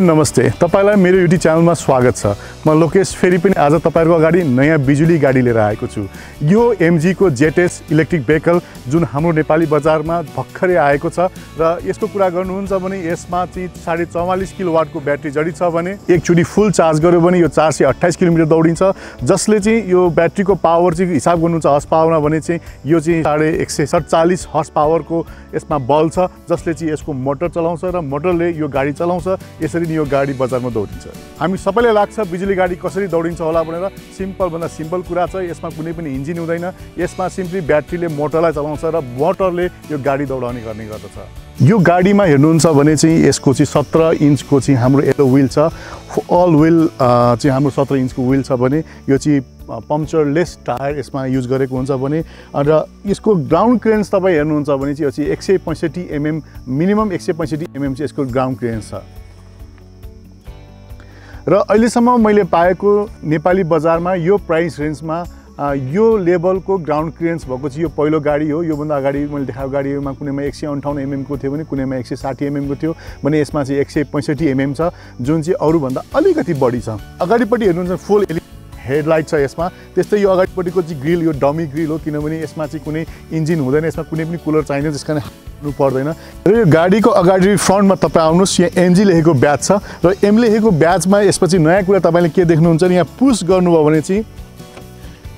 नमस्ते। तपाईँलाई मेरो युट्युब च्यानलमा स्वागत छ। म लोकेश फेरि पनि आज तपाईँहरूको अगाडि नयाँ बिजुली गाडी लिएर आएको छु। यो एमजीको जेटेस इलेक्ट्रिक भेहिकल, जुन हाम्रो नेपाली बजारमा भर्खरै आएको छ र यसको कुरा साढे चौवालिस किलो वाटको ब्याट्री जडित छ भने फुल चार्ज गऱ्यो चार सय अट्ठाइस किलोमिटर दौडिन्छ। जसले चाहिँ यो ब्याट्रीको पावर चाहिँ हिसाब गर्नुहुन्छ हर्स पावरमा भने चाहिँ यो चाहिँ साढे एक सय सडचालिस हर्स पावरको यसमा बल छ, जसले चाहिँ यसको मोटर चलाउँछ र मोटरले यो गाडी चलाउँछ। यसरी नै यो गाडी बजारमा दौडिन्छ। हामी सबैलाई लाग्छ बिजुली गाडी कसरी दौडिन्छ होला भनेर सिम्पलभन्दा सिम्पल कुरा छ यसमा कुनै पनि इन्जिन हुँदैन। यसमा सिम्पली ब्याट्रीले मोटरलाई चलाउँछ र मोटरले यो गाडी दौडाउने गर्ने गर्दछ। यो गाडीमा हेर्नुहुन्छ भने चाहिँ यसको चाहिँ सत्र इन्चको चाहिँ हाम्रो एलो विल छ। अल विल चाहिँ हाम्रो सत्र इन्चको विल छ भने यो चाहिँ पम्चरलेस टायर यसमा युज गरेको हुन्छ भने र यसको ग्राउन्ड क्लियरेन्स तपाईँ हेर्नुहुन्छ भने चाहिँ यो चाहिँ एक सय पैँसठी एमएम मिनिमम एक सय पैँसठी एमएम चाहिँ यसको ग्राउन्ड क्लियरेन्स छ। र अहिलेसम्म मैले पाएको नेपाली बजारमा यो प्राइस रेन्जमा यो लेभलको ग्राउन्ड क्लियरेन्स भएको चाहिँ यो पहिलो गाडी हो। योभन्दा अगाडि मैले देखाएको गाडीमा कुनैमा एक सय अन्ठाउन्न एमएमको थियो भने कुनैमा एक सय साठी एमएमको थियो भने यसमा चाहिँ एक सय पैँसठी एमएम छ जुन चाहिँ अरूभन्दा अलिकति बढी छ। अगाडिपट्टि हेर्नुहुन्छ फुल हेडलाइट छ यसमा। त्यस्तै यो अगाडिपट्टिको चाहिँ ग्रिल यो डमी ग्रिल हो किनभने यसमा चाहिँ कुनै इन्जिन हुँदैन यसमा कुनै पनि कुलर चाहिँदैन त्यस कारण हाल्नु पर्दैन। र यो गाडीको अगाडि फ्रन्टमा तपाईँ आउनुहोस् यहाँ एमजी लेखेको ब्याच छ। र एम लेखेको ब्याचमा यसपछि नयाँ कुरा तपाईँले के देख्नुहुन्छ भने यहाँ पुस गर्नुभयो भने चाहिँ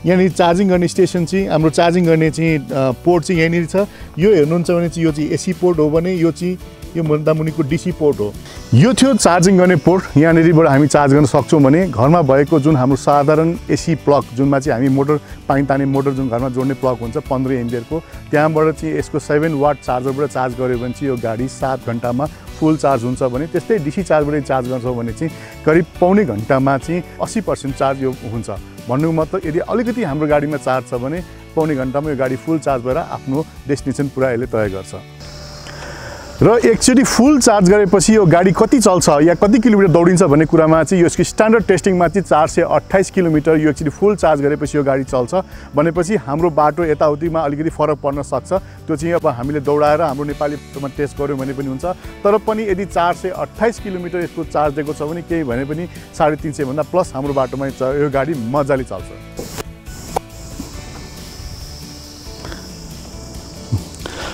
यहाँनिर चार्जिङ गर्ने स्टेसन चाहिँ हाम्रो चार्जिङ गर्ने चाहिँ पोर्ट चाहिँ यहाँनिर छ। यो हेर्नुहुन्छ भने चाहिँ यो चाहिँ एसी पोर्ट हो भने यो चाहिँ यो भन्दा मुनिको डिसी पोर्ट हो। यो थियो चार्जिङ गर्ने पोर्ट यहाँनिरबाट हामी चार्ज गर्न सक्छौँ भने घरमा भएको जुन हाम्रो साधारण एसी प्लग जुनमा चाहिँ हामी मोटर पानी तान्ने मोटर जुन घरमा जोड्ने प्लग हुन्छ पन्ध्र एमबियरको त्यहाँबाट चाहिँ यसको सेभेन वाट चार्जरबाट चार्ज गऱ्यो भने चाहिँ यो गाडी सात घन्टामा फुल चार्ज हुन्छ भने त्यस्तै डिसी चार्जबाट चार्ज गर्छौँ भने चाहिँ करिब पौने घन्टामा चाहिँ अस्सी पर्सेन्ट चार्ज यो हुन्छ। भन्नुको मतलब यदि अलिकति हाम्रो गाडीमा चार्ज छ भने पौने घन्टामा यो गाडी फुल चार्ज भएर आफ्नो डेस्टिनेसन पुरा यसले तय गर्छ। र एकचोटि फुल चार्ज गरेपछि यो गाडी कति चल्छ या कति किलोमिटर दौडिन्छ भन्ने कुरामा चाहिँ यसको स्ट्यान्डर्ड टेस्टिङमा चाहिँ चार सय अट्ठाइस किलोमिटर यो एकचोटि फुल चार्ज गरेपछि यो गाडी चल्छ। भनेपछि हाम्रो बाटो यताउतिमा अलिकति फरक पर्न सक्छ। त्यो चाहिँ अब हामीले दौडाएर हाम्रो नेपाली बाटोमा टेस्ट गऱ्यौँ भने पनि हुन्छ। तर पनि यदि चार सय अट्ठाइस किलोमिटर यसको चार्ज दिएको छ भने केही भने पनि साढे तिन सयभन्दा प्लस हाम्रो बाटोमा यो गाडी मजाले चल्छ।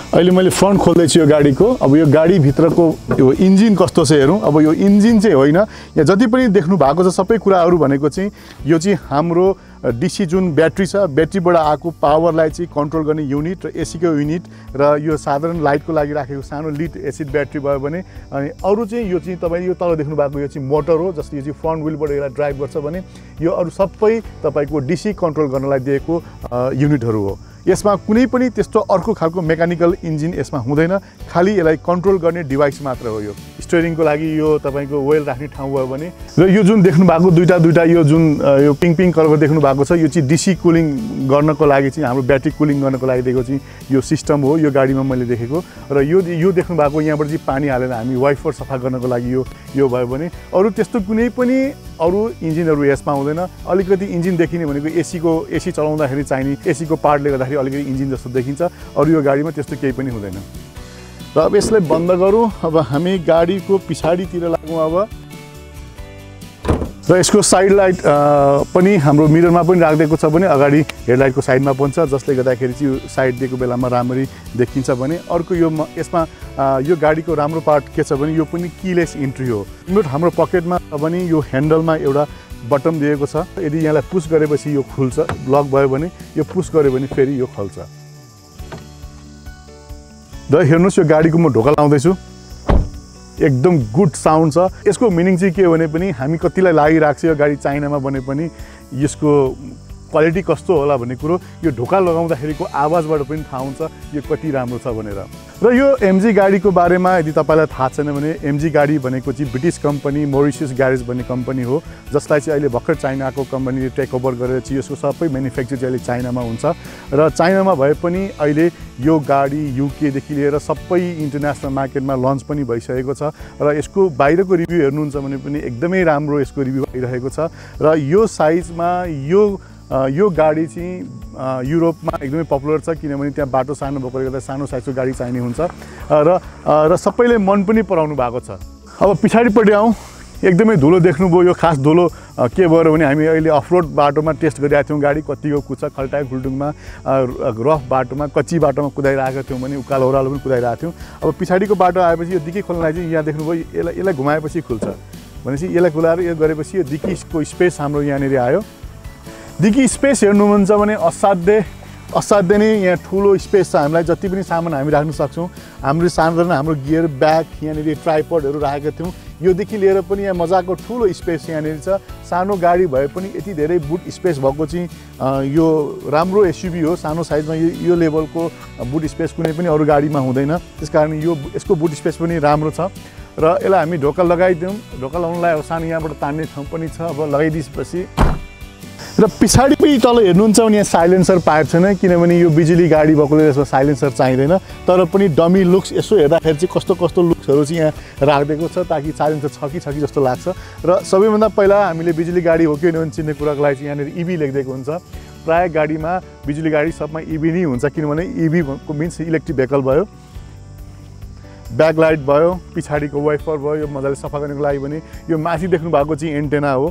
अहिले मैले फ्रन्ट खोल्दैछु यो गाडीको। अब यो गाडीभित्रको यो इन्जिन कस्तो छ हेरौँ। अब यो इन्जिन चाहिँ होइन यहाँ जति पनि देख्नु भएको छ सबै कुराहरू भनेको चाहिँ यो चाहिँ हाम्रो डिसी जुन ब्याट्री छ। ब्याट्रीबाट आएको पावरलाई चाहिँ कन्ट्रोल गर्ने युनिट र एसीको युनिट र यो साधारण लाइटको लागि राखेको सानो लिड एसिड ब्याट्री भयो भने अनि अरू चाहिँ यो चाहिँ तपाईँ यो तल देख्नु भएको यो चाहिँ मोटर हो जसले यो चाहिँ फ्रन्ट विलबाट यसलाई ड्राइभ गर्छ भने यो अरू सबै तपाईँको डिसी कन्ट्रोल गर्नलाई दिएको युनिटहरू हो। यसमा कुनै पनि त्यस्तो अर्को खालको मेकानिकल इन्जिन यसमा हुँदैन। खालि यसलाई कन्ट्रोल गर्ने डिभाइस मात्र हो यो। स्टेरिङको लागि यो तपाईँको वेल राख्ने ठाउँ भयो भने र यो जुन देख्नु भएको दुइटा दुइटा यो जुन यो पिङ पिङ कलरको देख्नु भएको छ यो चाहिँ डिसी कुलिङ गर्नको लागि चाहिँ हाम्रो ब्याट्री कुलिङ गर्नको लागि दिएको चाहिँ यो सिस्टम हो यो गाडीमा मैले देखेको। र यो यो देख्नु भएको यहाँबाट चाहिँ पानी हालेर हामी वाइफर सफा गर्नको लागि यो यो भयो भने अरू त्यस्तो कुनै पनि अरू इन्जिनहरू यसमा हुँदैन। अलिकति इन्जिन देखिने भनेको एसीको एसी चलाउँदाखेरि चाहिने एसीको पार्टले गर्दाखेरि अलिकति इन्जिन जस्तो देखिन्छ। अरू यो गाडीमा त्यस्तो केही पनि हुँदैन। र अब यसलाई बन्द गरौँ। अब हामी गाडीको पछाडितिर लागौँ अब। र यसको साइड लाइट पनि हाम्रो मिररमा पनि राखिदिएको छ भने अगाडि हेडलाइटको साइडमा पनि छ जसले गर्दाखेरि चाहिँ साइड दिएको बेलामा राम्ररी देखिन्छ भने अर्को यो यसमा यो गाडीको राम्रो पार्ट के छ भने यो पनि किलेस इन्ट्री हो। हाम्रो पकेटमा छ भने यो ह्यान्डलमा एउटा बटम दिएको छ। यदि यहाँलाई पुस गरेपछि यो खुल्छ लक भयो भने यो पुस गऱ्यो भने फेरि यो खोल्छ। र हेर्नुहोस् यो गाडीको म ढोका लाउँदैछु। एकदम गुड साउन्ड छ। यसको मिनिङ चाहिँ के हो भने पनि हामी कतिलाई लागिरहेको छ यो गाडी चाइनामा बने पनि यसको क्वालिटी कस्तो होला भन्ने कुरो यो ढोका लगाउँदाखेरिको आवाजबाट पनि थाहा हुन्छ यो कति राम्रो छ भनेर। र यो एमजी गाडीको बारेमा यदि तपाईँलाई थाहा छैन भने एमजी गाडी भनेको चाहिँ ब्रिटिस कम्पनी मोरिसियस ग्यारेज भन्ने कम्पनी हो जसलाई चाहिँ अहिले भर्खर चाइनाको कम्पनीले टेक ओभर गरेर चाहिँ यसको सबै म्यानुफ्याक्चर चाहिँ अहिले चाइनामा हुन्छ। र चाइनामा भए पनि अहिले यो गाडी युकेदेखि लिएर सबै इन्टरनेसनल मार्केटमा लन्च पनि भइसकेको छ र यसको बाहिरको रिभ्यू हेर्नुहुन्छ भने पनि एकदमै राम्रो यसको रिभ्यू भइरहेको छ। र यो साइजमा यो यो गाडी चाहिँ युरोपमा एकदमै पपुलर छ किनभने त्यहाँ बाटो सानो भएकोले गर्दा सानो साइजको गाडी चाहिने हुन्छ। र र सबैले मन पनि पराउनु भएको छ। अब पछाडिपट्टि आउँ। एकदमै धुलो देख्नुभयो यो खास धुलो के भयो भने हामी अहिले अफरोड बाटोमा टेस्ट गरिरहेको थियौँ गाडी। कतिको कुद्छ खल्टाइ खुल्टुङमा रफ बाटोमा कच्ची बाटोमा कुदाइरहेको थियौँ भने उकालो ओह्रालो पनि कुदाइरहेको थियौँ। अब पछाडिको बाटो आएपछि यो दिकी खोल्नलाई चाहिँ यहाँ देख्नुभयो यसलाई यसलाई घुमाएपछि खुल्छ। भनेपछि यसलाई खुलाएर यो गरेपछि यो दिकीको स्पेस हाम्रो यहाँनिर आयो। दिकी स्पेस हेर्नुहुन्छ भने असाध्य असाध्य नै यहाँ ठुलो स्पेस छ। हामीलाई जति पनि सामान हामी राख्न सक्छौँ हाम्रो साधारण हाम्रो गियर ब्याग यहाँनिर ट्राइपडहरू राखेका थियौँ। योदेखि लिएर पनि यहाँ मजाको ठुलो स्पेस यहाँनिर छ। सानो गाडी भए पनि यति धेरै बुट स्पेस भएको चाहिँ यो राम्रो एसयुभी हो। सानो साइजमा यो यो लेभलको बुट स्पेस कुनै पनि अरू गाडीमा हुँदैन। त्यस कारण यो यसको बुट स्पेस पनि राम्रो छ। र यसलाई हामी ढोका लगाइदियौँ ढोका लगाउनलाई अब सानो यहाँबाट तान्ने ठाउँ पनि छ। अब लगाइदिएपछि र पछाडि पनि तल हेर्नुहुन्छ भने यहाँ साइलेन्सर पाइप छैन किनभने यो बिजुली गाडी भएकोले यसमा साइलेन्सर चाहिँदैन। तर पनि डमी लुक्स यसो हेर्दाखेरि चाहिँ कस्तो कस्तो लुक्सहरू चाहिँ यहाँ राखिदिएको छ ताकि साइलेन्सर छ कि छ कि जस्तो लाग्छ। र सबैभन्दा पहिला हामीले बिजुली गाडी हो कि होइन चिन्ने कुराको लागि चाहिँ यहाँनिर इभी लेखिदिएको हुन्छ। प्रायः गाडीमा बिजुली गाडी सबमा इभी नै हुन्छ किनभने इभीको मिन्स इलेक्ट्रिक भेहिकल भयो। ब्याकलाइट भयो पछाडिको वाइफर भयो यो मजाले सफा गर्नको लागि भने यो माथि देख्नु भएको चाहिँ एन्टेना हो।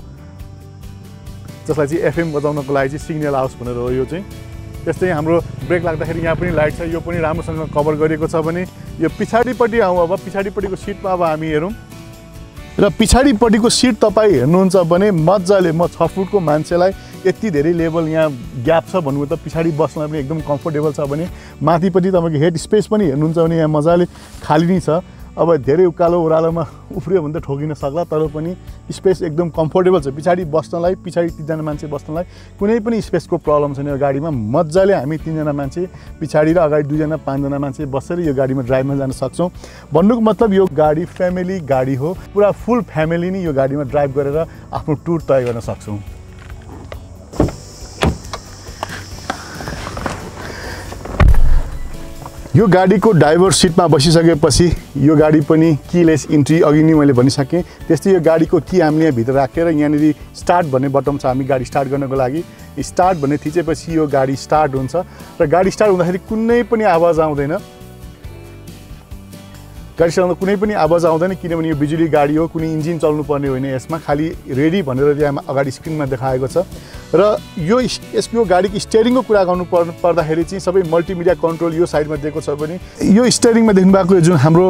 जसलाई चाहिँ एफएम बजाउनको लागि चाहिँ सिग्नल हाउस भनेर हो यो चाहिँ। त्यस्तै हाम्रो ब्रेक लाग्दाखेरि यहाँ पनि लाइट छ यो पनि राम्रोसँग कभर गरिएको छ भने यो पछाडिपट्टि आउँ अब पछाडिपट्टिको सिटमा अब हामी हेरौँ। र पछाडिपट्टिको सिट तपाईँ हेर्नुहुन्छ भने मजाले म छ फुटको मान्छेलाई यति धेरै लेभल यहाँ ग्याप छ भन्नु त पछाडि बस्न पनि एकदम कम्फोर्टेबल छ भने माथिपट्टि तपाईँको हेड स्पेस पनि हेर्नुहुन्छ भने यहाँ मजाले खाली नै छ। अब धेरै उकालो ओह्रालोमा उफ्रियो भने त ठोकिन सक्ला तर पनि स्पेस एकदम कम्फोर्टेबल छ। पछाडि बस्नलाई पछाडि तिनजना मान्छे बस्नलाई कुनै पनि स्पेसको प्रब्लम छैन यो गाडीमा। मजाले हामी तिनजना मान्छे पछाडि र अगाडि दुईजना पाँचजना मान्छे बसेर यो गाडीमा ड्राइभमा जान सक्छौँ। भन्नुको मतलब यो गाडी फ्यामिली गाडी हो। पुरा फुल फ्यामिली नै यो गाडीमा ड्राइभ गरेर आफ्नो टुर तय गर्न सक्छौँ। यो गाडीको ड्राइभर सिटमा बसिसकेपछि यो गाडी पनि किलेस इन्ट्री अघि नै मैले भनिसकेँ। त्यस्तै यो गाडीको की हामीले भित्र राखेर यहाँनिर स्टार्ट भन्ने बटन छ। हामी गाडी स्टार्ट गर्नको लागि स्टार्ट भन्ने थिचेपछि यो गाडी स्टार्ट हुन्छ। र गाडी स्टार्ट हुँदाखेरि कुनै पनि आवाज आउँदैन। गाडी चलाउँदा कुनै पनि आवाज आउँदैन किनभने यो बिजुली गाडी हो। कुनै इन्जिन चल्नु पर्ने होइन यसमा। खालि रेडी भनेर त्यहाँ अगाडि स्क्रिनमा देखाएको छ। र यो यसको गाडीको स्टियरिङको कुरा गर्नु पर् पर्दाखेरि चाहिँ सबै मल्टिमिडिया कन्ट्रोल यो साइडमा दिएको छ भने यो स्टियरिङमा देख्नु भएको जुन हाम्रो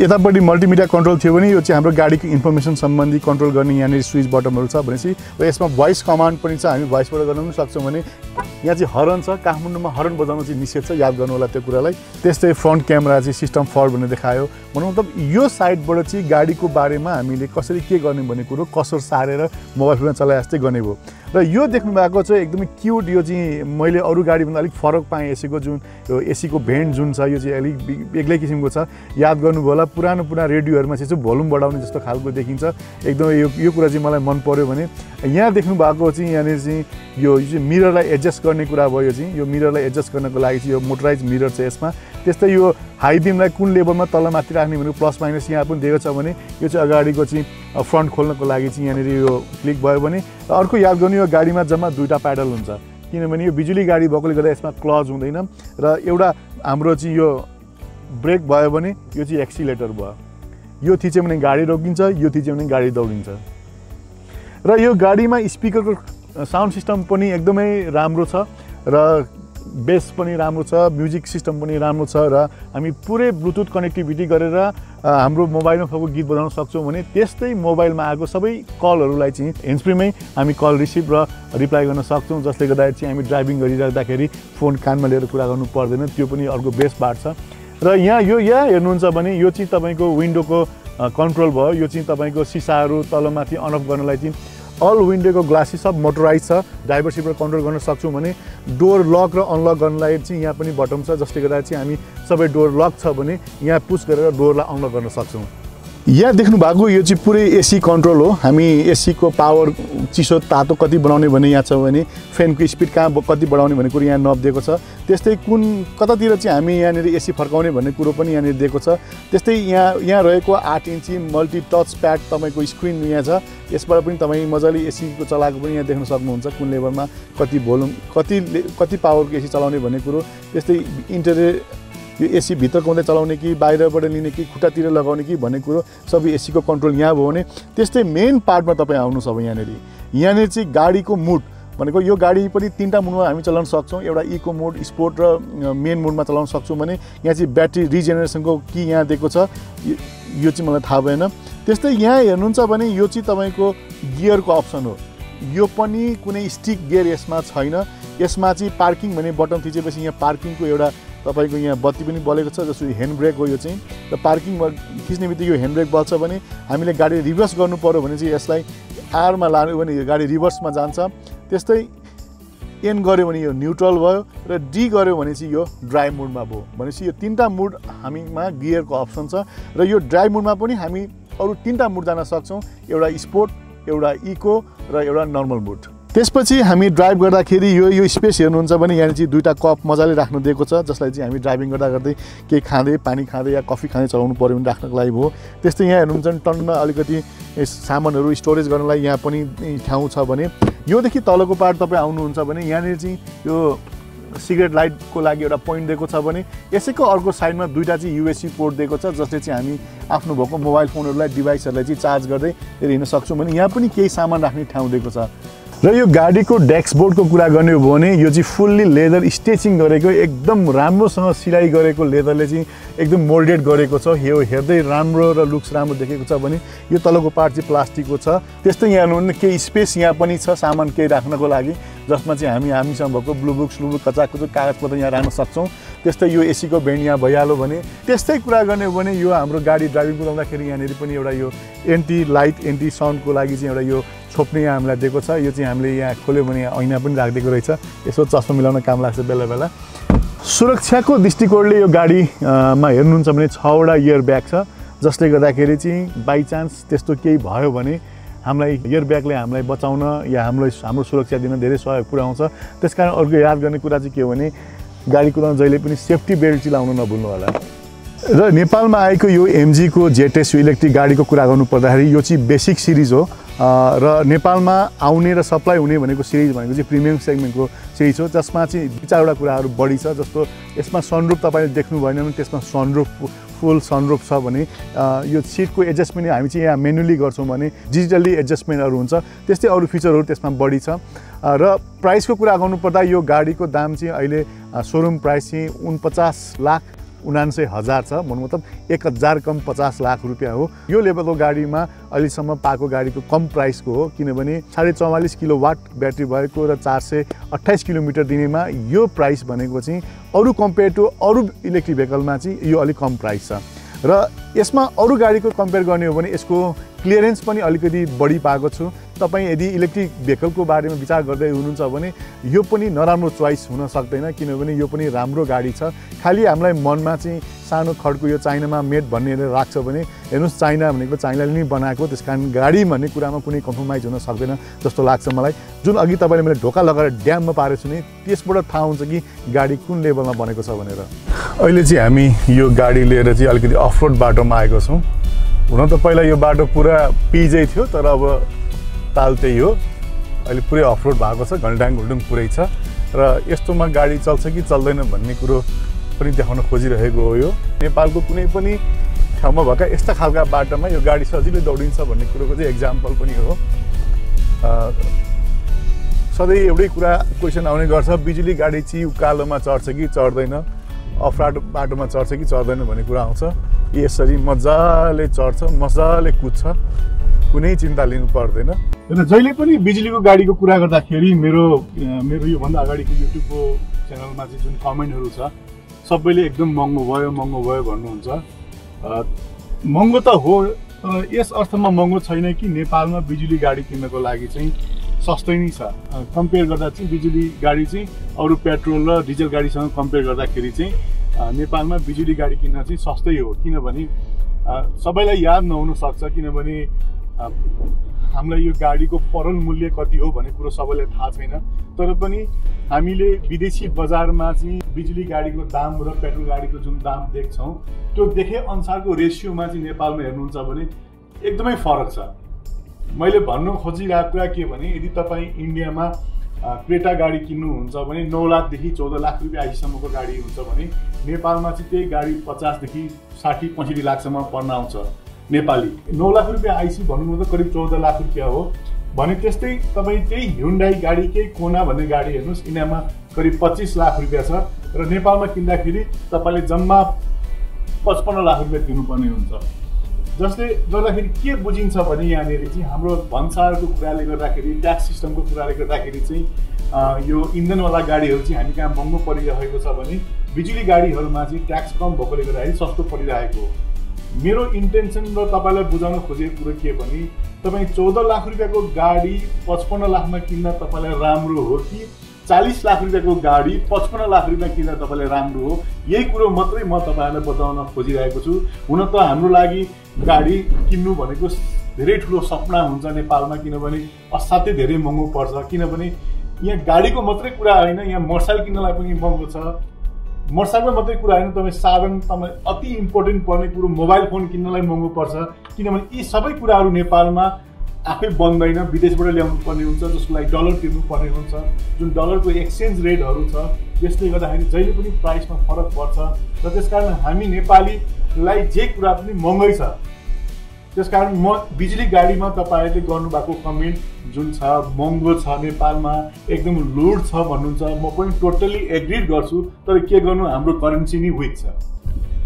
यतापट्टि मल्टिमिडिया कन्ट्रोल थियो भने यो चाहिँ हाम्रो गाडीको इन्फर्मेसन सम्बन्धी कन्ट्रोल गर्ने यहाँनिर स्विच बटनहरू छ भनेपछि यसमा भोइस कमान्ड पनि छ हामी भोइसबाट गर्न पनि सक्छौँ भने यहाँ चाहिँ हरन छ काठमाडौँमा हरन बजाउन चाहिँ निषेध छ याद गर्नु होला त्यो कुरालाई। त्यस्तै फ्रन्ट क्यामेरा चाहिँ सिस्टम फर भनेर देखायो। भनौँ मतलब यो साइडबाट चाहिँ गाडीको बारेमा हामीले कसरी के गर्ने भन्ने कुरो कसर सारेर मोबाइल फोनमा चलाए जस्तै गर्ने भयो। र यो देख्नु भएको चाहिँ एकदमै क्युट यो चाहिँ मैले अरू गाडीभन्दा अलिक फरक पाएँ एसीको जुन यो एसीको भेन्ट जुन छ यो चाहिँ अलिक बेग्लै किसिमको छ। याद गर्नुभयो होला पुरानो पुरानो रेडियोहरूमा चाहिँ भोल्युम बढाउने जस्तो खालको देखिन्छ। एकदमै यो यो कुरा चाहिँ मलाई मन पर्यो भने यहाँ देख्नु भएको चाहिँ यहाँनिर चाहिँ यो चाहिँ मिररलाई एडजस्ट गर्ने कुरा भयो चाहिँ। यो मिररलाई एडजस्ट गर्नको लागि चाहिँ यो मोटराइज मिरर छ यसमा। त्यस्तै यो हाई बिमलाई कुन लेभलमा तल माथि राख्ने भनेको प्लस माइनस यहाँ पनि दिएको छ भने यो चाहिँ अगाडिको चाहिँ फ्रन्ट खोल्नको लागि चाहिँ यहाँनिर यो क्लिक भयो भने र अर्को याद गर्नु यो गाडीमा जम्मा दुईवटा प्याडल हुन्छ। किनभने यो बिजुली गाडी भएकोले गर्दा यसमा क्लज हुँदैन र एउटा हाम्रो चाहिँ यो ब्रेक भयो भने यो चाहिँ एक्सिलेटर भयो। यो थिच्यो भने गाडी रोकिन्छ यो थिच्यो भने गाडी दौडिन्छ। र यो गाडीमा स्पिकरको साउन्ड सिस्टम पनि एकदमै राम्रो छ र बेस पनि राम्रो छ म्युजिक सिस्टम पनि राम्रो छ र हामी पुरै ब्लुटुथ कनेक्टिभिटी गरेर हाम्रो मोबाइलमा भएको गीत बजाउन सक्छौँ भने त्यस्तै मोबाइलमा आएको सबै कलहरूलाई चाहिँ हेन्डस्प्रीमै हामी कल रिसिभ र रिप्लाई गर्न सक्छौँ जसले गर्दाखेरि चाहिँ हामी ड्राइभिङ गरिराख्दाखेरि फोन कानमा लिएर कुरा गर्नु पर्दैन त्यो पनि अर्को बेस्ट पार्ट छ। र यहाँ यो यहाँ हेर्नुहुन्छ भने यो चाहिँ तपाईँको विन्डोको कन्ट्रोल भयो यो चाहिँ तपाईँको सिसाहरू तलमाथि अन अफ गर्नलाई चाहिँ अल विन्डोको ग्लासेस सब मोटराइज छ। ड्राइभर कन्ट्रोल गर्न सक्छौँ भने डोर लक र अनलक गर्नलाई चाहिँ यहाँ पनि बटन छ जसले गर्दा चाहिँ हामी सबै डोर लक छ भने यहाँ पुस गरेर डोरलाई अनलक गर्न सक्छौँ। यहाँ देख्नु भएको यो चाहिँ पुरै एसी कन्ट्रोल हो। हामी एसीको पावर चिसो तातो कति बनाउने भने यहाँ छ भने फ्यानको स्पिड कहाँ कति बढाउने भन्ने कुरो यहाँ नब दिएको छ। त्यस्तै कुन कतातिर चाहिँ हामी यहाँनिर एसी फर्काउने भन्ने कुरो पनि यहाँनिर दिएको छ। त्यस्तै यहाँ यहाँ रहेको आठ इन्ची मल्टी टच प्याड तपाईँको स्क्रिन यहाँ छ। यसबाट पनि तपाईँ मजाले एसीको चलाएको पनि यहाँ देख्न सक्नुहुन्छ कुन लेभलमा कति भोल्युम कति कति पावरको एसी चलाउने भन्ने कुरो। त्यस्तै इन्टरियर यो एसी भित्र कुदाउँदै चलाउने कि बाहिरबाट लिने कि खुट्टातिर लगाउने कि भन्ने कुरो सबै एसीको कन्ट्रोल यहाँ भयो भने त्यस्तै मेन पार्टमा तपाईँ आउनुहोस् अब यहाँनिर। यहाँनिर चाहिँ गाडीको मुड भनेको यो गाडी पनि तिनवटा मुडमा हामी चलाउन सक्छौँ। एउटा इको मोड स्पोर्ट र मेन मोडमा चलाउन सक्छौँ भने यहाँ चाहिँ ब्याट्री रिजेनेरेसनको कि यहाँ दिएको छ। यो चाहिँ मलाई थाहा भएन। त्यस्तै यहाँ हेर्नुहुन्छ भने यो चाहिँ तपाईँको गियरको अप्सन हो। यो पनि कुनै स्टिक गियर यसमा छैन। यसमा चाहिँ पार्किङ भन्ने बटन थिचेपछि यहाँ पार्किङको एउटा तपाईँको यहाँ बत्ती पनि बलेको छ जस्तो ह्यान्ड ब्रेक हो यो चाहिँ। र पार्किङमा खिच्ने बित्तिकै यो ह्यान्ड ब्रेक बल्छ भने हामीले गाडी रिभर्स गर्नु पऱ्यो भने चाहिँ यसलाई आरमा लानु भने यो गाडी रिभर्समा जान्छ। त्यस्तै एन गऱ्यो भने यो न्युट्रल भयो र डी गऱ्यो भने चाहिँ यो ड्राई मुडमा भयो। भनेपछि यो तिनवटा मुड हामीमा गियरको अप्सन छ र यो ड्राई मुडमा पनि हामी अरू तिनवटा मुड जान सक्छौँ। एउटा स्पोर्ट एउटा इको र एउटा नर्मल मुड त्यसपछि हामी ड्राइभ गर्दाखेरि यो यो स्पेस हेर्नुहुन्छ भने यहाँनिर चाहिँ दुईवटा कप मजाले राख्नु दिएको छ जसलाई चाहिँ हामी ड्राइभिङ गर्दा गर्दै केही खाँदै पानी खाँदै या कफी खाँदै चलाउनु पऱ्यो भने राख्नको लागि भयो त्यस्तै यहाँ हेर्नुहुन्छ भने टन्न अलिकति सामानहरू स्टोरेज गर्नलाई यहाँ पनि ठाउँ छ भने। योदेखि तलको पार्ट तपाईँ आउनुहुन्छ भने यहाँनिर चाहिँ यो सिगरेट लाइटको लागि एउटा पोइन्ट दिएको छ भने यसैको अर्को साइडमा दुईवटा चाहिँ युएससी पोर्ट दिएको छ जसले चाहिँ हामी आफ्नो भएको मोबाइल फोनहरूलाई डिभाइसहरूलाई चाहिँ चार्ज गर्दै हिँड्न सक्छौँ भने यहाँ पनि केही सामान राख्ने ठाउँ दिएको छ। र यो गाडीको डेस्कबोर्डको कुरा गर्ने हो भने यो चाहिँ फुल्ली लेदर स्टेचिङ गरेको एकदम राम्रोसँग सिलाइ गरेको लेदरले चाहिँ एकदम मोल्डेड गरेको छ। यो हेर्दै राम्रो र लुक्स राम्रो देखेको छ भने यो तलको पार्ट चाहिँ प्लास्टिकको छ। त्यस्तै यहाँ केही स्पेस यहाँ पनि छ सामान केही राख्नको लागि। जसमा चाहिँ हामी हामीसँग भएको ब्लु बुक स्लु बुक कचाकचुक कागजपत्र यहाँ राख्न सक्छौँ। त्यस्तै यो एसीको भेन्ट यहाँ भइहाल्यो भने त्यस्तै कुरा गर्ने हो भने यो हाम्रो गाडी ड्राइभिङ कुदाउँदाखेरि यहाँनिर पनि एउटा यो एन्टी लाइट एन्टी साउन्डको लागि चाहिँ एउटा यो छोप्ने यहाँ हामीलाई दिएको छ। यो चाहिँ हामीले यहाँ खोल्यो भने यहाँ ऐना पनि राखिदिएको रहेछ। यसो चस्मा मिलाउन काम लाग्छ बेला बेला। सुरक्षाको दृष्टिकोणले यो गाडीमा हेर्नुहुन्छ भने छवटा इयर ब्याग छ। जसले गर्दाखेरि चाहिँ बाइचान्स त्यस्तो केही भयो भने हामीलाई इयर ब्यागले हामीलाई बचाउन या हाम्रो हाम्रो सुरक्षा दिन धेरै सहयोग पुऱ्याउँछ। त्यस कारण अर्को याद गर्ने कुरा चाहिँ के हो भने गाडी कुदाउन जहिले पनि सेफ्टी बेल्ट चाहिँ लाउनु नभुल्नु होला। र नेपालमा आएको यो एमजीको जेटेस इलेक्ट्रिक गाडीको कुरा गर्नु पर्दाखेरि यो चाहिँ बेसिक सिरिज हो। र नेपालमा आउने र सप्लाई हुने भनेको सिरिज भनेको चाहिँ प्रिमियम सेगमेन्टको सिरिज हो। जसमा चाहिँ दुई चारवटा कुराहरू बढी छ जस्तो यसमा सनरुप तपाईँले देख्नु भएन भने त्यसमा सनरुप फुल सनरुप छ भने यो सिटको एडजस्टमेन्ट हामी चाहिँ यहाँ मेनुली गर्छौँ भने डिजिटल्ली एडजस्टमेन्टहरू हुन्छ। त्यस्तै अरू फिचरहरू त्यसमा बढी छ। र प्राइसको कुरा गर्नु पर्दा यो गाडीको दाम चाहिँ अहिले सोरुम प्राइस चाहिँ उनपचास लाख उनान्सय हजार छ। भन्नु मतलब एक हजार कम पचास लाख रुपियाँ हो। यो लेभलको गाडीमा अहिलेसम्म पाएको गाडीको कम प्राइसको हो किनभने साढे चौवालिस किलो वाट ब्याट्री भएको र चार सय अट्ठाइस किलोमिटर दिनेमा यो प्राइस भनेको चाहिँ अरू कम्पेयर टु अरू इलेक्ट्रिक भेहिकलमा चाहिँ यो अलिक कम प्राइस छ। र यसमा अरू गाडीको कम्पेयर गर्ने हो भने यसको क्लियरेन्स पनि अलिकति बढी पाएको छु। तपाईँ यदि इलेक्ट्रिक भेहिकलको बारेमा विचार गर्दै हुनुहुन्छ भने यो पनि नराम्रो चोइस हुन सक्दैन किनभने यो पनि राम्रो गाडी छ। खालि हामीलाई मनमा चाहिँ सानो खड्को यो चाइनामा मेड भन्ने राख्छ भने हेर्नुहोस् चाइना भनेको चाइनाले नै बनाएको त्यस कारण गाडी भन्ने कुरामा कुनै कम्प्रोमाइज हुन सक्दैन जस्तो लाग्छ मलाई। जुन अघि तपाईँले मैले ढोका लगाएर ड्याममा पारेको छु नि त्यसबाट थाहा हुन्छ कि गाडी कुन लेभलमा बनेको छ भनेर। अहिले चाहिँ हामी यो गाडी लिएर चाहिँ अलिकति अफरोड बाटोमा आएको छौँ। हुन त पहिला यो बाटो पुरा पिजै थियो तर अब ताल त्यही हो अहिले पुरै अफरोड भएको छ घन्टाङ घुल्डुङ पुरै छ। र यस्तोमा गाडी चल्छ कि चल्दैन भन्ने कुरो पनि देखाउन खोजिरहेको हो यो। नेपालको कुनै पनि ठाउँमा भएका यस्ता खालका बाटोमा यो गाडी सजिलै दौडिन्छ भन्ने कुरोको चाहिँ एक्जाम्पल पनि हो। सधैँ एउटै कुरा क्वेसन आउने गर्छ बिजुली गाडी चाहिँ उकालोमा चढ्छ कि चढ्दैन? अफराड बाटोमा चढ्छ कि चढ्दैन भन्ने कुरा आउँछ। यसरी मजाले चढ्छ मजाले कुद्छ। कुनै चिन्ता लिनु पर्दैन। र जहिले पनि बिजुलीको गाडीको कुरा गर्दाखेरि मेरो मेरो योभन्दा अगाडिको युट्युबको च्यानलमा चाहिँ जुन कमेन्टहरू छ सबैले एकदम महँगो भयो महँगो भयो भन्नुहुन्छ। महँगो त हो तर यस अर्थमा महँगो छैन कि नेपालमा बिजुली गाडी किन्नको लागि चाहिँ सस्तै नै छ। कम्पेयर गर्दा चाहिँ बिजुली गाडी चाहिँ अरू पेट्रोल र डिजल गाडीसँग कम्पेयर गर्दाखेरि चाहिँ नेपालमा बिजुली गाडी किन्न चाहिँ सस्तै हो। किनभने सबैलाई याद नहुन सक्छ किनभने हामीलाई यो गाडीको परल मूल्य कति हो भन्ने कुरो सबैलाई थाहा छैन। तर पनि हामीले विदेशी बजारमा चाहिँ बिजुली गाडीको दाम र पेट्रोल गाडीको जुन दाम देख्छौँ त्यो देखे अनुसारको रेसियोमा चाहिँ नेपालमा हेर्नुहुन्छ भने एकदमै फरक छ। मैले भन्नु खोजिरहेको कुरा के भने यदि तपाईँ इन्डियामा क्रेटा गाडी किन्नुहुन्छ भने नौ लाखदेखि चौध लाख रुपियाँ आइसीसम्मको गाडी हुन्छ भने नेपालमा चाहिँ त्यही गाडी पचासदेखि साठी पैँसठी लाखसम्म पर्न आउँछ। नेपाली। नौ लाख रुपियाँ आइसी भन्नु त करिब चौध लाख रुपियाँ हो। भने त्यस्तै तपाईँ त्यही हिउन्डाई गाडी केही कोना भन्ने गाडी हेर्नुहोस्। यिनीहरूमा करिब पच्चिस लाख रुपियाँ छ। र नेपालमा किन्दाखेरि तपाईँले जम्मा पचपन्न लाख रुपियाँ तिर्नुपर्ने हुन्छ। जसले गर्दाखेरि के बुझिन्छ भने यहाँनिर चाहिँ हाम्रो भन्सारको कुराले गर्दाखेरि ट्याक्स सिस्टमको कुराले गर्दाखेरि चाहिँ यो इन्धनवाला गाडीहरू चाहिँ हामी कहाँ महँगो परिरहेको छ भने बिजुली गाडीहरूमा चाहिँ ट्याक्स कम भएकोले गर्दाखेरि सस्तो परिरहेको हो। मेरो इन्टेन्सन र तपाईँलाई बुझाउन खोजेको कुरो के भने तपाईँ चौध लाख रुपियाँको गाडी पचपन्न लाखमा किन्न तपाईँलाई राम्रो हो कि चालिस लाख रुपियाँको गाडी पचपन्न लाख रुपियाँ किन्दा तपाईँलाई राम्रो हो? यही कुरो मात्रै म तपाईँहरूलाई बताउन खोजिरहेको छु। हुन त हाम्रो लागि गाडी किन्नु भनेको धेरै ठुलो सपना हुन्छ नेपालमा किनभने असाध्यै धेरै महँगो पर्छ। किनभने यहाँ गाडीको मात्रै कुरा होइन यहाँ मोटरसाइकल किन्नलाई पनि महँगो छ। मोटरसाइकलमा मात्रै कुरा होइन तपाईँ साधन तपाईँ अति इम्पोर्टेन्ट पर्ने कुरो मोबाइल फोन किन्नलाई महँगो पर्छ किनभने यी सबै कुराहरू नेपालमा आफै बन्दैन विदेशबाट ल्याउनु पर्ने हुन्छ जसको लागि डलर तिर्नु पर्ने हुन्छ जुन डलरको एक्सचेन्ज रेटहरू छ त्यसले गर्दाखेरि जहिले पनि प्राइसमा फरक पर्छ। र त्यस कारण हामी नेपालीलाई जे कुरा पनि महँगै छ त्यस कारण म बिजुली गाडीमा तपाईँहरूले गर्नुभएको कमेन्ट जुन छ महँगो छ नेपालमा एकदम लुड छ भन्नुहुन्छ म पनि टोटल्ली एग्रिड गर्छु। तर के गर्नु हाम्रो करेन्सी नै विक छ।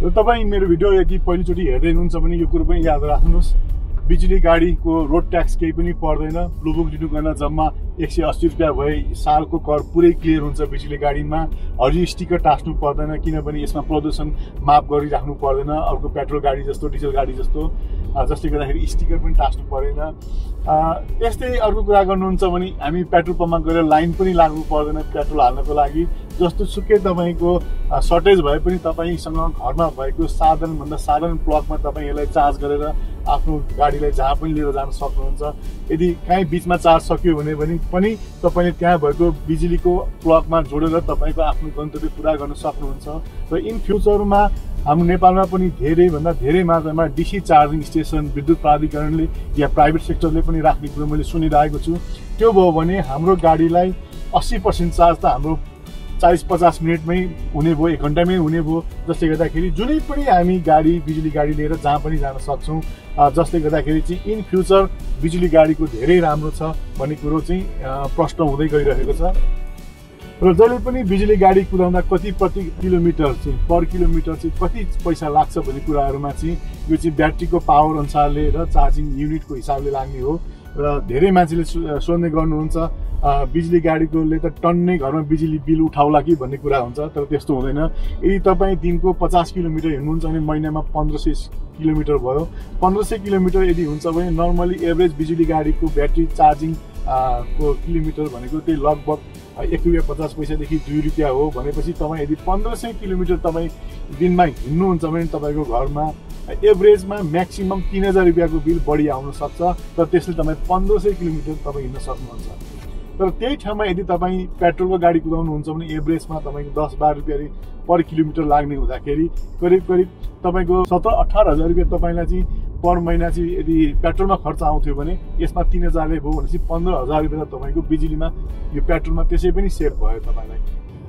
र तपाईँ मेरो भिडियो यदि पहिलोचोटि हेर्दै हुनुहुन्छ भने यो कुरो पनि याद राख्नुहोस्। बिजुली गाडीको रोड ट्याक्स केही पनि पर्दैन। ब्लुबुक लिनु गर्न जम्मा एक सय अस्सी रुपियाँ भए सालको कर पुरै क्लियर हुन्छ बिजुली गाडीमा। हरि स्टिकर टाँस्नु पर्दैन किनभने यसमा प्रदूषण माप गरिराख्नु पर्दैन। अर्को पेट्रोल गाडी जस्तो डिजल गाडी जस्तो जसले गर्दाखेरि स्टिकर पनि टाँस्नु परेन। यस्तै अर्को कुरा गर्नुहुन्छ भने हामी पेट्रोल पम्पमा गएर लाइन पनि लाग्नु पर्दैन पेट्रोल हाल्नको लागि। जस्तो सुकै तपाईँको सर्टेज भए पनि तपाईँसँग घरमा भएको साधनभन्दा साधारण प्लगमा तपाईँ यसलाई चार्ज गरेर आफ्नो गाडीलाई जहाँ पनि लिएर जान सक्नुहुन्छ। यदि काहीँ बिचमा चार्ज सक्यो भने पनि तपाईँले त्यहाँ भएको बिजुलीको प्लगमा जोडेर तपाईँको आफ्नो गन्तव्य पुरा गर्न सक्नुहुन्छ। र इन फ्युचरमा हाम्रो नेपालमा पनि धेरैभन्दा धेरै मात्रामा डिसी चार्जिङ स्टेसन विद्युत प्राधिकरणले या प्राइभेट सेक्टरले पनि राख्ने कुरो मैले सुनिरहेको छु। त्यो भयो भने हाम्रो गाडीलाई अस्सी पर्सेन्ट चार्ज त हाम्रो चालिस पचास मिनटमै हुने भयो एक घन्टामै हुने भयो जसले गर्दाखेरि जुनै पनि हामी गाडी बिजुली गाडी लिएर जहाँ पनि जान सक्छौँ जसले गर्दाखेरि चाहिँ इन फ्युचर बिजुली गाडीको धेरै राम्रो छ भन्ने कुरो चाहिँ प्रश्न हुँदै गइरहेको छ। र जहिले पनि बिजुली गाडी कुदाउँदा कति प्रति किलोमिटर चाहिँ पर किलोमिटर चाहिँ कति पैसा लाग्छ भन्ने कुराहरूमा चाहिँ यो चाहिँ ब्याट्रीको पावर अनुसारले र चार्जिङ युनिटको हिसाबले लाग्ने हो। र धेरै मान्छेले सोध्ने गर्नुहुन्छ बिजुली गाडीकोले त टन्नै घरमा बिजुली बिल उठाउला कि भन्ने कुरा हुन्छ तर त्यस्तो हुँदैन। यदि तपाईँ दिनको पचास किलोमिटर हिँड्नुहुन्छ भने महिनामा पन्ध्र सय किलोमिटर भयो। पन्ध्र सय किलोमिटर यदि हुन्छ भने नर्मली एभरेज बिजुली गाडीको ब्याट्री चार्जिङ को किलोमिटर भनेको त्यही लगभग एक रुपियाँ पचास पैसादेखि दुई रुपियाँ हो। भनेपछि तपाईँ यदि पन्ध्र सय किलोमिटर तपाईँ दिनमा हिँड्नुहुन्छ भने तपाईँको घरमा एभरेजमा म्याक्सिमम् तिन हजार रुपियाँको बिल बढी आउन सक्छ तर त्यसले तपाईँ पन्ध्र सय किलोमिटर तपाईँ हिँड्न सक्नुहुन्छ। तर त्यही ठाउँमा यदि तपाईँ पेट्रोलको गाडी कुदाउनुहुन्छ भने एभरेजमा तपाईँको दस बाह्र रुपियाँ पर किलोमिटर लाग्ने हुँदाखेरि करिब करिब तपाईँको सत्र अठार हज़ार रुपियाँ तपाईँलाई चाहिँ पर महिना चाहिँ यदि पेट्रोलमा खर्च आउँथ्यो भने यसमा तिन हजारले भयो भनेपछि पन्ध्र हज़ार रुपियाँ त तपाईँको बिजुलीमा यो पेट्रोलमा त्यसै पनि सेभ भयो तपाईँलाई।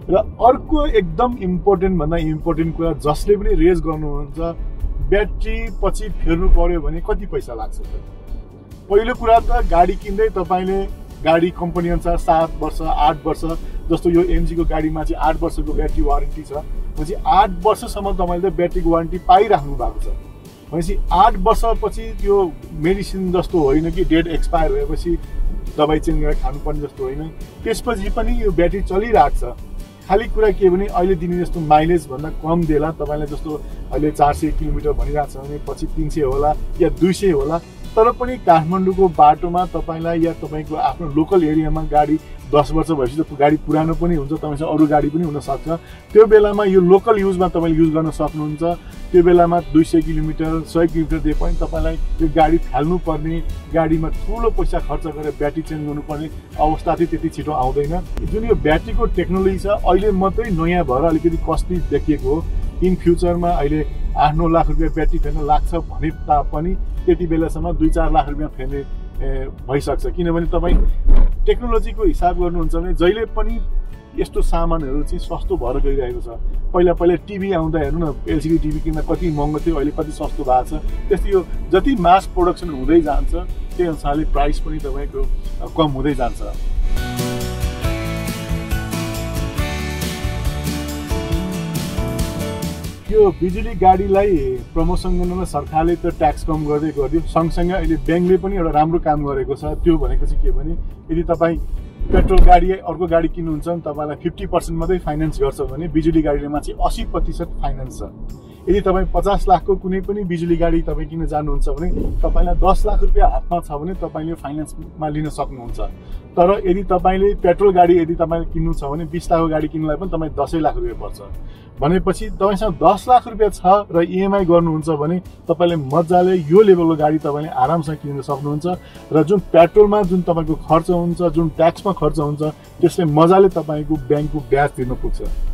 र अर्को एकदम इम्पोर्टेन्ट भन्दा इम्पोर्टेन्ट कुरा जसले पनि रेज गर्नुहुन्छ, ब्याट्री पछि फेर्नु पर्यो भने कति पैसा लाग्छ पहिलो कुरा त गाडी किन्दै तपाईँले गाडी कम्पनी अनुसार सात वर्ष आठ वर्ष जस्तो यो एमजीको गाडीमा चाहिँ आठ वर्षको ब्याट्री वारेन्टी छ। भनेपछि आठ वर्षसम्म तपाईँले त ब्याट्रीको वारेन्टी पाइराख्नु भएको छ। भनेपछि आठ वर्षपछि त्यो मेडिसिन जस्तो होइन कि डेट एक्सपायर भएपछि दबाई चेन्ज गरेर खानुपर्ने जस्तो होइन। त्यसपछि पनि यो ब्याट्री चलिरहेको छ। खालि कुरा के भने अहिले दिने जस्तो माइलेजभन्दा कम देला। तपाईँलाई जस्तो अहिले चार सय किलोमिटर भनिरहेको छ भने पछि तिन सय होला या दुई सय होला। तर पनि काठमाडौँको बाटोमा तपाईँलाई या तपाईँको आफ्नो लोकल एरियामा गाडी दस वर्ष भएपछि त गाडी पुरानो पनि हुन्छ तपाईँसँग अरू गाडी पनि हुनसक्छ। त्यो बेलामा यो लोकल युजमा तपाईँले युज गर्न सक्नुहुन्छ। त्यो बेलामा दुई सय किलोमिटर सय किलोमिटर दिए पनि तपाईँलाई यो गाडी फाल्नुपर्ने गाडीमा ठुलो पैसा खर्च गरेर ब्याट्री चेन्ज गर्नुपर्ने अवस्था चाहिँ त्यति छिटो आउँदैन। जुन यो ब्याट्रीको टेक्नोलोजी छ अहिले मात्रै नयाँ भएर अलिकति कस्टली देखिएको हो। इन फ्युचरमा अहिले आठ नौ लाख रुपियाँ ब्याट्री फेर्न लाग्छ भने तापनि त्यति बेलासम्म दुई चार लाख रुपियाँ फेर्ने भइसक्छ। किनभने तपाईँ टेक्नोलोजीको हिसाब गर्नुहुन्छ भने जहिले पनि यस्तो सामानहरू चाहिँ सस्तो भएर गइरहेको छ। पहिला पहिला टिभी आउँदा हेर्नु न एलसिडी टिभी किन्दा कति महँगो थियो अहिले कति सस्तो भएको छ। त्यस्तै यो जति मास प्रोडक्सन हुँदै जान्छ त्यही अनुसारले प्राइस पनि तपाईँको कम हुँदै जान्छ। यो बिजुली गाडीलाई प्रमोसन गर्नमा सरकारले त ट्याक्स कम गर्दै गरिदियो। सँगसँगै अहिले ब्याङ्कले पनि एउटा राम्रो काम गरेको छ। त्यो भनेको चाहिँ के भने यदि तपाईँ पेट्रोल गाडी अर्को गाडी किन्नुहुन्छ भने तपाईँलाई फिफ्टी पर्सेन्ट मात्रै फाइनेन्स गर्छ भने बिजुली गाडीमा चाहिँ असी प्रतिशत फाइनेन्स छ। यदि तपाईँ पचास लाखको कुनै पनि बिजुली गाडी तपाईँ किन्न जानुहुन्छ भने तपाईँलाई दस लाख रुपियाँ हातमा छ भने तपाईँले फाइनेन्समा लिन सक्नुहुन्छ। तर यदि तपाईँले पेट्रोल गाडी यदि तपाईँले किन्नु छ भने बिस लाखको गाडी किन्नुलाई पनि तपाईँ दसै लाख रुपियाँ पर्छ। भनेपछि तपाईँसँग दस लाख रुपियाँ छ र इएमआई गर्नुहुन्छ भने तपाईँले मजाले यो लेभलको गाडी तपाईँले आरामसँग किन्न सक्नुहुन्छ र जुन पेट्रोलमा जुन तपाईँको खर्च हुन्छ जुन ट्याक्समा खर्च हुन्छ त्यसले मजाले तपाईँको ब्याङ्कको ब्याज तिर्न पुग्छ।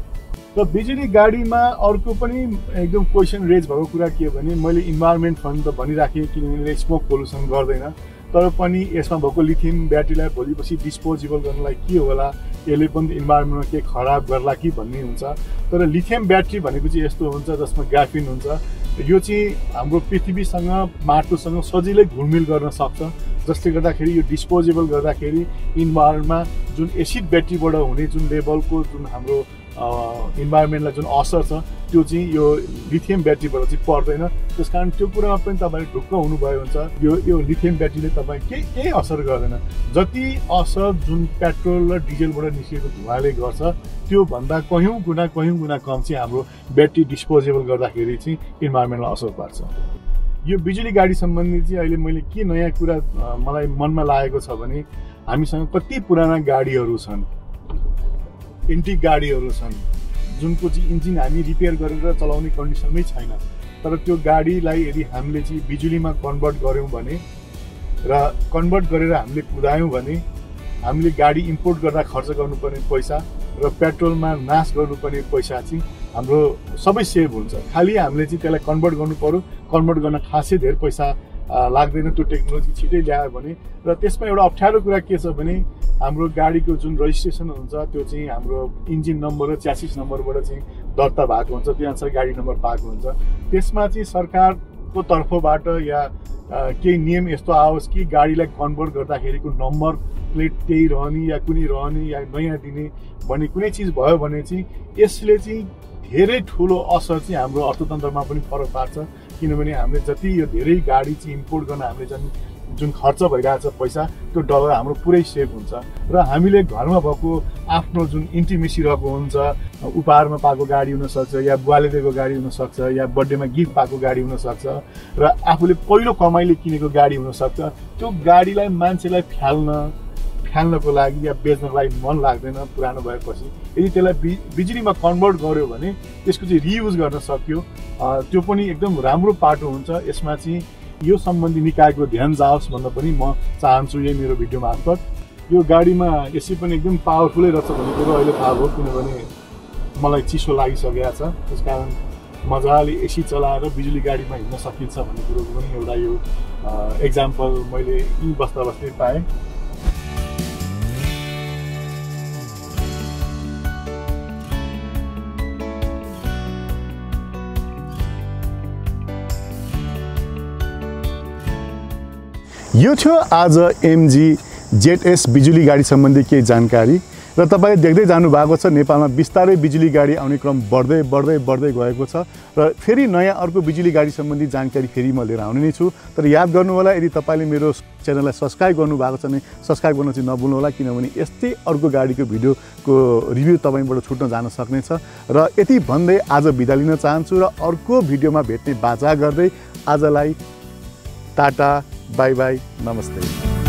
र बिजुली गाडीमा अर्को पनि एकदम क्वेसन रेज भएको कुरा के हो भने मैले इन्भाइरोमेन्ट फन्ड त भनिराखेँ किनभने स्मोक पोल्युसन गर्दैन। तर पनि यसमा भएको लिथियम ब्याट्रीलाई भोलिपछि डिस्पोजेबल गर्नलाई के होला यसले पनि इन्भाइरोमेन्टमा के खराब गर्ला कि भन्ने हुन्छ। तर लिथियम ब्याट्री भनेको चाहिँ यस्तो हुन्छ जसमा ग्राफिन हुन्छ। यो चाहिँ हाम्रो पृथ्वीसँग माटोसँग सजिलै घुलमिल गर्न सक्छ। जसले गर्दाखेरि यो डिस्पोजेबल गर्दाखेरि इन्भाइरोमेन्टमा जुन एसिड ब्याट्रीबाट हुने जुन लेभलको जुन हाम्रो इन्भाइरोमेन्टलाई जुन असर छ त्यो चाहिँ यो लिथियम ब्याट्रीबाट चाहिँ पर्दैन। त्यस कारण त्यो कुरामा पनि तपाईँले ढुक्क हुनुभयो हुन्छ यो यो लिथियम ब्याट्रीले तपाईँ केही केही असर गर्दैन। जति असर जुन पेट्रोल र डिजेलबाट निस्किएको धुवाले गर्छ त्योभन्दा कयौँ गुणा कयौँ गुणा कम चाहिँ हाम्रो ब्याट्री डिस्पोजेबल गर्दाखेरि चाहिँ इन्भाइरोमेन्टलाई असर पार्छ। यो बिजुली गाडी सम्बन्धी चाहिँ अहिले मैले के नयाँ कुरा मलाई मनमा लागेको छ भने हामीसँग कति पुराना गाडीहरू छन्। एन्टिक गाडीहरू छन् जुनको चाहिँ इन्जिन हामी रिपेयर गरेर चलाउने कन्डिसनमै छैन। तर त्यो गाडीलाई यदि हामीले चाहिँ बिजुलीमा कन्भर्ट गऱ्यौँ भने र कन्भर्ट गरेर हामीले कुदायौँ भने हामीले गाडी इम्पोर्ट गर्दा खर्च गर्नुपर्ने पैसा र पेट्रोलमा नाश गर्नुपर्ने पैसा चाहिँ हाम्रो सबै सेभ हुन्छ। खालि हामीले चाहिँ त्यसलाई कन्भर्ट गर्नु पऱ्यो कन्भर्ट गर्न खासै धेरै पैसा लाग्दैन त्यो टेक्नोलोजी छिटै ल्यायो भने। र त्यसमा एउटा अप्ठ्यारो कुरा के छ भने हाम्रो गाडीको जुन रजिस्ट्रेसन हुन्छ त्यो चाहिँ हाम्रो इन्जिन नम्बर र च्यासिस नम्बरबाट चाहिँ दर्ता भएको हुन्छ। त्यो अनुसार गाडी नम्बर पाएको हुन्छ। त्यसमा चाहिँ सरकारको तर्फबाट या केही नियम यस्तो आओस् कि गाडीलाई कन्भर्ट गर्दाखेरिको नम्बर प्लेट त्यही रहने या कुनै रहने या नयाँ दिने भन्ने कुनै चिज भयो भने चाहिँ यसले चाहिँ धेरै ठुलो असर चाहिँ हाम्रो अर्थतन्त्रमा पनि फरक पार्छ। किनभने हामीले जति यो धेरै गाडी चाहिँ इम्पोर्ट गर्न हामीले जुन जुन खर्च भइरहेछ पैसा त्यो डलर हाम्रो पुरै सेभ हुन्छ। र हामीले घरमा भएको आफ्नो जुन इन्टिमेसी रहेको हुन्छ उपहारमा पाएको गाडी हुनसक्छ या बुवाले दिएको गाडी हुनसक्छ या बर्थडेमा गिफ्ट पाएको गाडी हुनसक्छ र आफूले पहिलो कमाइले किनेको गाडी हुनसक्छ त्यो गाडीलाई मान्छेलाई फ्याल्न फ्याल्नको लागि या बेच्नको लागि मन लाग्दैन पुरानो भएपछि। यदि त्यसलाई बि बिजुलीमा कन्भर्ट गर्यो भने त्यसको चाहिँ रियुज गर्न सक्यो। त्यो पनि एकदम राम्रो पाटो हुन्छ। यसमा चाहिँ यो सम्बन्धी निकायको ध्यान जाओस् भन्न पनि म चाहन्छु यही मेरो भिडियो मार्फत। यो गाडीमा एसी पनि एकदम पावरफुलै रहेछ भन्ने कुरो अहिले थाहा भयो किनभने मलाई चिसो लागिसकेको छ। त्यस कारण मजाले एसी चलाएर बिजुली गाडीमा हिँड्न सकिन्छ भन्ने कुरोको पनि एउटा यो एक्जाम्पल मैले यहीँ बस्दा बस्दै पाएँ। यो थियो आज एमजी जेडएस बिजुली गाडी सम्बन्धी केही जानकारी। र तपाईँले देख्दै जानु भएको छ नेपालमा बिस्तारै बिजुली गाडी आउने क्रम बढ्दै बढ्दै बढ्दै गएको छ। र फेरि नयाँ अर्को बिजुली गाडी सम्बन्धी जानकारी फेरि म लिएर आउने नै छु। तर याद गर्नु होला यदि तपाईँले मेरो च्यानललाई सब्सक्राइब गर्नु भएको छ भने सब्सक्राइब गर्न चाहिँ नभुल्नु होला किनभने यस्तै अर्को गाडीको भिडियोको रिभ्यू तपाईँबाट छुट्न जान सक्नेछ। र यति भन्दै आज बिदा लिन चाहन्छु र अर्को भिडियोमा भेट्ने बाचा गर्दै आजलाई टाटा Bye bye. Namaste.